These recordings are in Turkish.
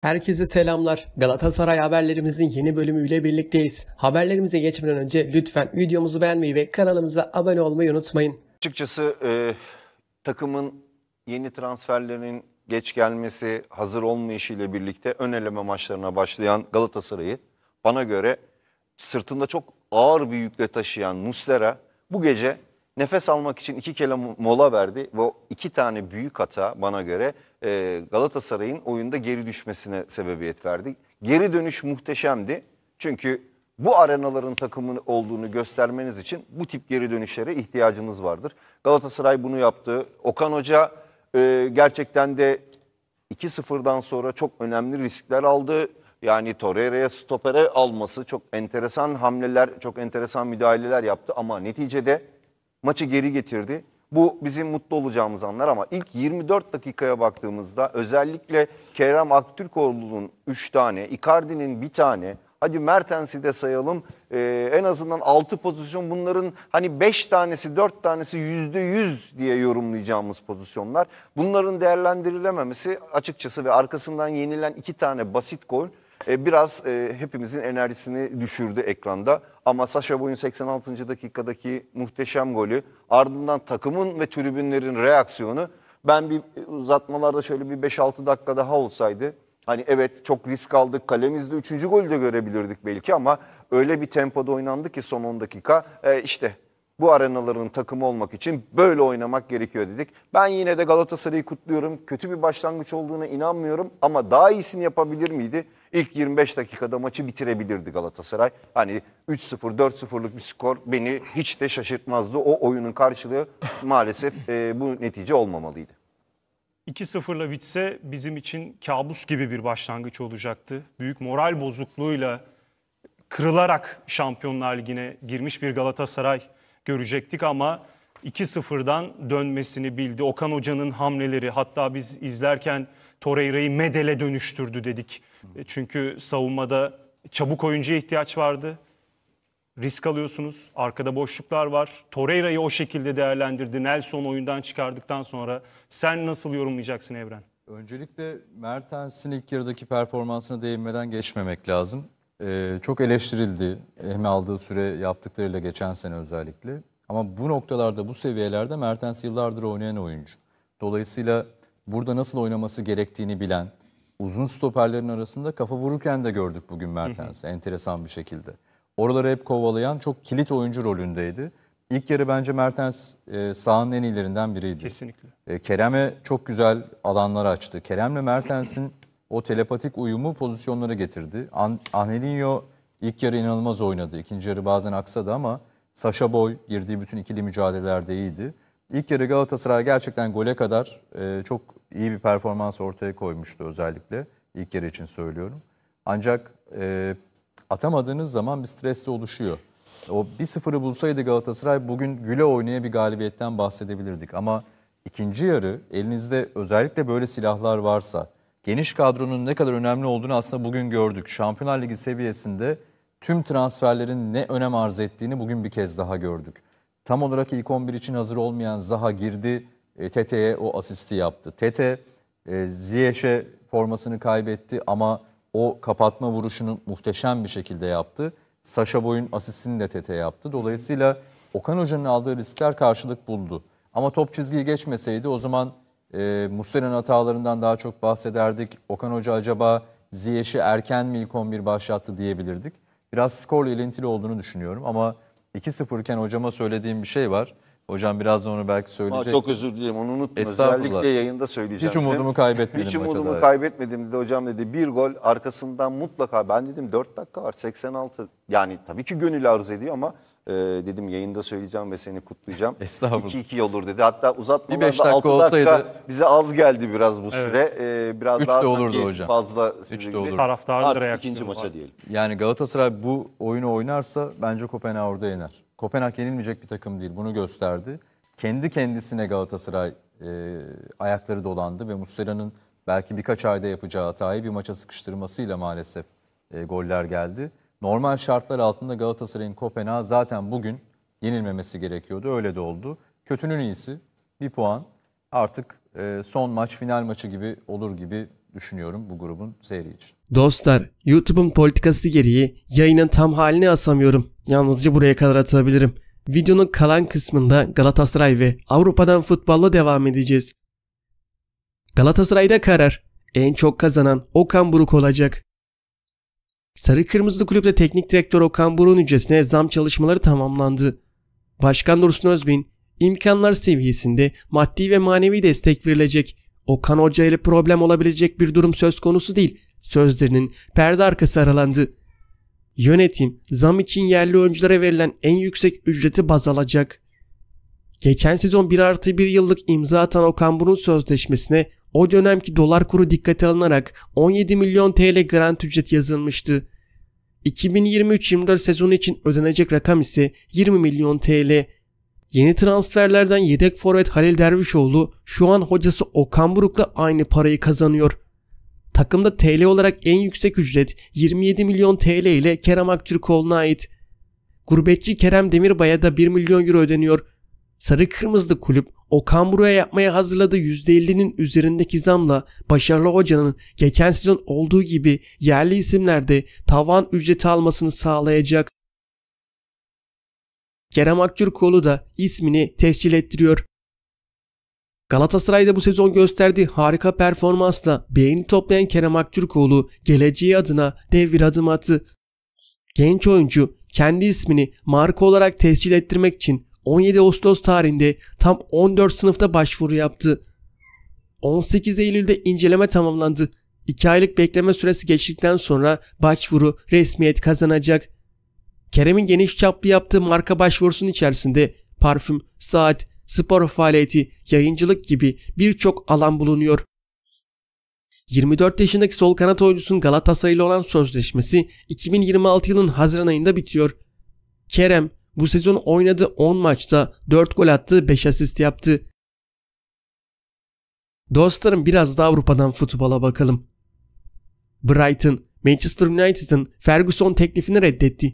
Herkese selamlar. Galatasaray haberlerimizin yeni bölümüyle birlikteyiz. Haberlerimize geçmeden önce lütfen videomuzu beğenmeyi ve kanalımıza abone olmayı unutmayın. Açıkçası e, takımın yeni transferlerinin geç gelmesi, hazır olmayışıyla birlikte ön eleme maçlarına başlayan Galatasaray'ı bana göre sırtında çok ağır bir yükle taşıyan Muslera bu gece nefes almak için iki kere mola verdi ve o iki tane büyük hata bana göre e, Galatasaray'ın oyunda geri düşmesine sebebiyet verdi. Geri dönüş muhteşemdi çünkü bu arenaların takımın olduğunu göstermeniz için bu tip geri dönüşlere ihtiyacınız vardır. Galatasaray bunu yaptı. Okan Hoca e, gerçekten de 2-0'dan sonra çok önemli riskler aldı. Yani Torreira'ya stopere alması çok enteresan hamleler, çok enteresan müdahaleler yaptı ama neticede maçı geri getirdi. Bu bizim mutlu olacağımız anlar ama ilk 24 dakikaya baktığımızda özellikle Kerem Aktürkoğlu'nun 3 tane, Icardi'nin bir tane, hadi Mertens'i de sayalım ee, en azından 6 pozisyon bunların hani 5 tanesi 4 tanesi %100 diye yorumlayacağımız pozisyonlar. Bunların değerlendirilememesi açıkçası ve arkasından yenilen 2 tane basit gol e, biraz e, hepimizin enerjisini düşürdü ekranda. Ama Sasha Boy'un 86. dakikadaki muhteşem golü ardından takımın ve tribünlerin reaksiyonu ben bir uzatmalarda şöyle bir 5-6 dakika daha olsaydı Hani evet çok risk aldık. Kalemizde 3. golü de görebilirdik belki ama öyle bir tempoda oynandı ki son 10 dakika. E, işte bu arenaların takımı olmak için böyle oynamak gerekiyor dedik. Ben yine de Galatasaray'ı kutluyorum. Kötü bir başlangıç olduğuna inanmıyorum ama daha iyisini yapabilir miydi? İlk 25 dakikada maçı bitirebilirdi Galatasaray. Hani 3-0, 4-0'lık bir skor beni hiç de şaşırtmazdı. O oyunun karşılığı maalesef e, bu netice olmamalıydı. 2-0'la bitse bizim için kabus gibi bir başlangıç olacaktı. Büyük moral bozukluğuyla kırılarak Şampiyonlar Ligi'ne girmiş bir Galatasaray görecektik ama 2-0'dan dönmesini bildi. Okan Hoca'nın hamleleri hatta biz izlerken Torreira'yı Medel'e dönüştürdü dedik. Çünkü savunmada çabuk oyuncuya ihtiyaç vardı. Risk alıyorsunuz. Arkada boşluklar var. Torreira'yı o şekilde değerlendirdi. Nelson oyundan çıkardıktan sonra. Sen nasıl yorumlayacaksın Evren? Öncelikle Mertens'in ilk yarıdaki performansına değinmeden geçmemek lazım. Ee, çok eleştirildi. Hem aldığı süre yaptıklarıyla geçen sene özellikle. Ama bu noktalarda, bu seviyelerde Mertens yıllardır oynayan oyuncu. Dolayısıyla burada nasıl oynaması gerektiğini bilen, uzun stoperlerin arasında kafa vururken de gördük bugün Mertens'i enteresan bir şekilde. Oraları hep kovalayan çok kilit oyuncu rolündeydi. İlk yarı bence Mertens e, sahanın en iyilerinden biriydi. Kesinlikle. E, Kerem'e çok güzel alanlar açtı. Kerem'le Mertens'in o telepatik uyumu pozisyonları getirdi. An Angelinho ilk yarı inanılmaz oynadı. İkinci yarı bazen aksadı ama Sasha Boy girdiği bütün ikili mücadelelerde iyiydi. İlk yarı Galatasaray gerçekten gole kadar e, çok iyi bir performans ortaya koymuştu özellikle. İlk yarı için söylüyorum. Ancak e, atamadığınız zaman bir stres de oluşuyor. O 1-0'ı bulsaydı Galatasaray bugün güle oynaya bir galibiyetten bahsedebilirdik. Ama ikinci yarı elinizde özellikle böyle silahlar varsa geniş kadronun ne kadar önemli olduğunu aslında bugün gördük. Şampiyonlar Ligi seviyesinde tüm transferlerin ne önem arz ettiğini bugün bir kez daha gördük. Tam olarak ilk 11 için hazır olmayan Zaha girdi, e, Tete'ye o asisti yaptı. Tete, e, Ziyech'e formasını kaybetti ama o kapatma vuruşunu muhteşem bir şekilde yaptı. Saşa Boy'un asistini de Tete yaptı. Dolayısıyla Okan Hoca'nın aldığı riskler karşılık buldu. Ama top çizgiyi geçmeseydi o zaman e, Muslera'nın hatalarından daha çok bahsederdik. Okan Hoca acaba Ziyech'i erken mi ilk 11 başlattı diyebilirdik. Biraz skorla ilintili olduğunu düşünüyorum ama 2-0 iken hocama söylediğim bir şey var. Hocam birazdan onu belki Aa, söyleyecek. çok özür dilerim onu unutma. Özellikle yayında söyleyeceğim. Hiç umudumu kaybetmedim Hiç umudumu dair. kaybetmedim dedi hocam dedi. Bir gol arkasından mutlaka ben dedim 4 dakika var 86. Yani tabii ki gönül arzu ediyor ama e, dedim yayında söyleyeceğim ve seni kutlayacağım. Estağfurullah. 2-2 olur dedi. Hatta Bir beş uzatmalarda dakika 6 dakika olsaydı- bize az geldi biraz bu süre. E, biraz Üç daha de olurdu sanki hocam. fazla Üç süre de gibi. olurdu. Taraftarın Artık reaksiyonu ikinci maça var. diyelim. Yani Galatasaray bu oyunu oynarsa bence Kopenhag orada yener. Kopenhag yenilmeyecek bir takım değil. Bunu gösterdi. Kendi kendisine Galatasaray e, ayakları dolandı ve Muslera'nın belki birkaç ayda yapacağı hatayı bir maça sıkıştırmasıyla maalesef e, goller geldi. Normal şartlar altında Galatasaray'ın Kopenhag zaten bugün yenilmemesi gerekiyordu. Öyle de oldu. Kötünün iyisi bir puan. Artık e, son maç final maçı gibi olur gibi düşünüyorum bu grubun seyri için. Dostlar, YouTube'un politikası gereği yayının tam halini asamıyorum. Yalnızca buraya kadar atabilirim. Videonun kalan kısmında Galatasaray ve Avrupa'dan futbolla devam edeceğiz. Galatasaray'da karar. En çok kazanan Okan Buruk olacak. Sarı Kırmızılı Kulüpte teknik direktör Okan Buruk'un ücretine zam çalışmaları tamamlandı. Başkan Dursun Özbin, imkanlar seviyesinde maddi ve manevi destek verilecek. Okan Hoca ile problem olabilecek bir durum söz konusu değil. Sözlerinin perde arkası aralandı. Yönetim zam için yerli oyunculara verilen en yüksek ücreti baz alacak. Geçen sezon 1 artı 1 yıllık imza atan Okan Burun sözleşmesine o dönemki dolar kuru dikkate alınarak 17 milyon TL grant ücret yazılmıştı. 2023-24 sezonu için ödenecek rakam ise 20 milyon TL. Yeni transferlerden yedek forvet Halil Dervişoğlu şu an hocası Okan Buruk'la aynı parayı kazanıyor. Takımda TL olarak en yüksek ücret 27 milyon TL ile Kerem Aktürkoğlu'na ait. Gurbetçi Kerem Demirbay'a da 1 milyon euro ödeniyor. Sarı Kırmızılı kulüp Okan Buruk'a yapmaya hazırladığı %50'nin üzerindeki zamla başarılı hocanın geçen sezon olduğu gibi yerli isimlerde tavan ücreti almasını sağlayacak. Kerem Aktürkoğlu da ismini tescil ettiriyor. Galatasaray'da bu sezon gösterdiği harika performansla beğeni toplayan Kerem Aktürkoğlu geleceği adına dev bir adım attı. Genç oyuncu kendi ismini marka olarak tescil ettirmek için 17 Ağustos tarihinde tam 14 sınıfta başvuru yaptı. 18 Eylül'de inceleme tamamlandı. 2 aylık bekleme süresi geçtikten sonra başvuru resmiyet kazanacak. Kerem'in geniş çaplı yaptığı marka başvurusunun içerisinde parfüm, saat, spor faaliyeti, yayıncılık gibi birçok alan bulunuyor. 24 yaşındaki sol kanat oyuncusunun Galatasaray ile olan sözleşmesi 2026 yılın Haziran ayında bitiyor. Kerem bu sezon oynadığı 10 maçta 4 gol attı 5 asist yaptı. Dostlarım biraz da Avrupa'dan futbola bakalım. Brighton, Manchester United'ın Ferguson teklifini reddetti.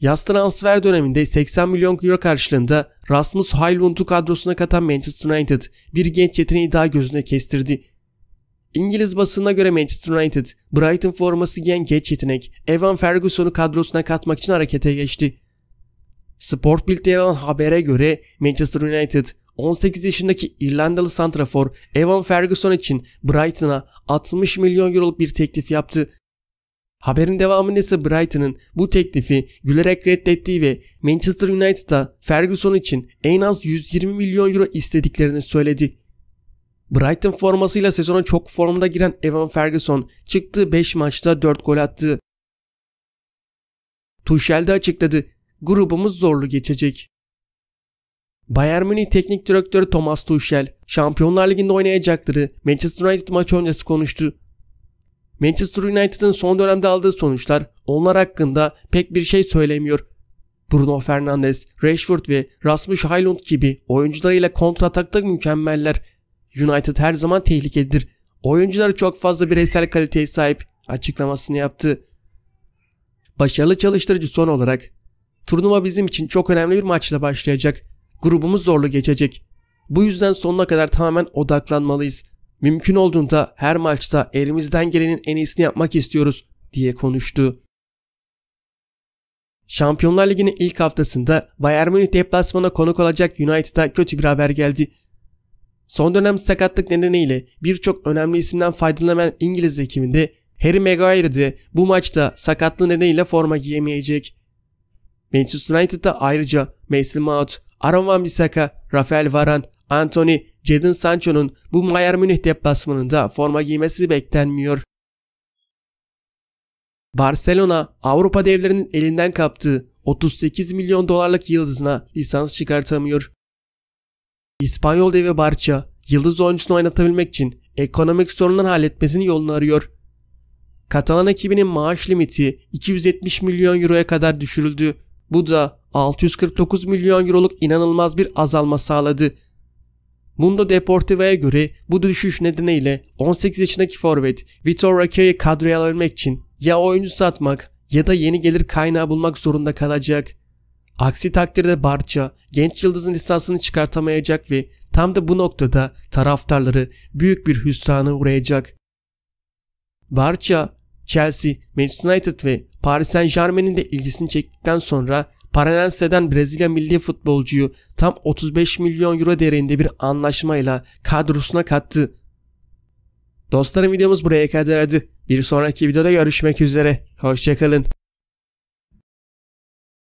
Yaz transfer döneminde 80 milyon euro karşılığında Rasmus Højlund'u kadrosuna katan Manchester United bir genç yeteneği daha gözüne kestirdi. İngiliz basınına göre Manchester United, Brighton forması giyen genç yetenek Evan Ferguson'u kadrosuna katmak için harekete geçti. Sport Bill'de yer alan habere göre Manchester United 18 yaşındaki İrlandalı santrafor Evan Ferguson için Brighton'a 60 milyon euroluk bir teklif yaptı. Haberin devamında ise Brighton'ın bu teklifi gülerek reddettiği ve Manchester United'a Ferguson için en az 120 milyon euro istediklerini söyledi. Brighton formasıyla sezona çok formda giren Evan Ferguson çıktığı 5 maçta 4 gol attı. Tuchel de açıkladı. Grubumuz zorlu geçecek. Bayern Münih Teknik Direktörü Thomas Tuchel, Şampiyonlar Ligi'nde oynayacakları Manchester United maç öncesi konuştu. Manchester United'ın son dönemde aldığı sonuçlar onlar hakkında pek bir şey söylemiyor. Bruno Fernandes, Rashford ve Rasmus Højlund gibi oyuncularıyla kontratakta mükemmeller. United her zaman tehlikedir. Oyuncular çok fazla bireysel kaliteye sahip açıklamasını yaptı. Başarılı çalıştırıcı son olarak turnuva bizim için çok önemli bir maçla başlayacak. Grubumuz zorlu geçecek. Bu yüzden sonuna kadar tamamen odaklanmalıyız. Mümkün olduğunda her maçta elimizden gelenin en iyisini yapmak istiyoruz diye konuştu. Şampiyonlar Ligi'nin ilk haftasında Bayern Münih deplasmana konuk olacak United'a kötü bir haber geldi. Son dönem sakatlık nedeniyle birçok önemli isimden faydalanamayan İngiliz ekibinde Harry Maguire de bu maçta sakatlığı nedeniyle forma giyemeyecek. Manchester United'da ayrıca Mason Mount, Aaron Wan-Bissaka, Rafael Varane, Anthony, Jadon Sancho'nun bu Bayern Münih deplasmanında forma giymesi beklenmiyor. Barcelona Avrupa devlerinin elinden kaptığı 38 milyon dolarlık yıldızına lisans çıkartamıyor. İspanyol devi Barça yıldız oyuncusunu oynatabilmek için ekonomik sorunları halletmesini yolunu arıyor. Katalan ekibinin maaş limiti 270 milyon euroya kadar düşürüldü. Bu da 649 milyon euroluk inanılmaz bir azalma sağladı. Mundo Deportivo'ya göre bu düşüş nedeniyle 18 yaşındaki forvet Vitor Roque'yi kadroya alabilmek için ya oyuncu satmak ya da yeni gelir kaynağı bulmak zorunda kalacak. Aksi takdirde Barça genç yıldızın lisansını çıkartamayacak ve tam da bu noktada taraftarları büyük bir hüsrana uğrayacak. Barça, Chelsea, Manchester United ve Paris Saint Germain'in de ilgisini çektikten sonra Paranense'den Brezilya milli futbolcuyu tam 35 milyon euro değerinde bir anlaşmayla kadrosuna kattı. Dostlarım videomuz buraya kadardı. Bir sonraki videoda görüşmek üzere. Hoşçakalın.